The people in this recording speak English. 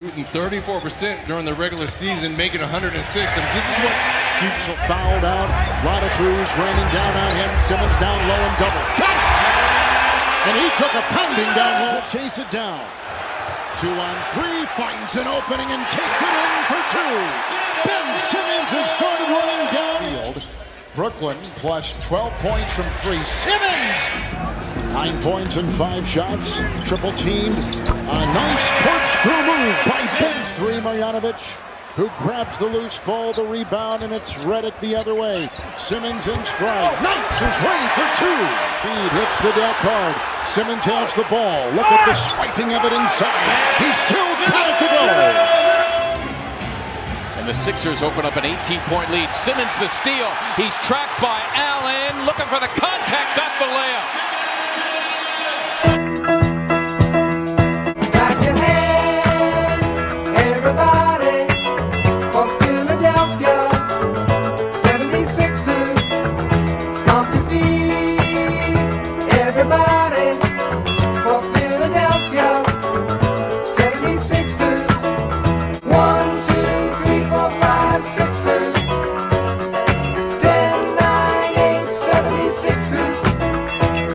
Shooting 34% during the regular season, making 106. And this is what Mitchell fouled out. A lot of crews raining down on him. Simmons down low and double. Got it! And he took a pounding down low. Chase it down. Two on three. Finds an opening and takes it in for two. Ben Simmons has started running down. Brooklyn plus 12 points from three. Simmons! Nine points and five shots. Triple teamed. A nice corkscrew move by Ben. Three Marjanovic, who grabs the loose ball, the rebound, and it's Redick the other way. Simmons in stride. Knifes is way for two. Feed hits the deck hard. Simmons has the ball. Look at the swiping of it inside. He's still got it to go. And the Sixers open up an 18-point lead. Simmons the steal. He's tracked by Allen, looking for the contact, got the layup. everybody.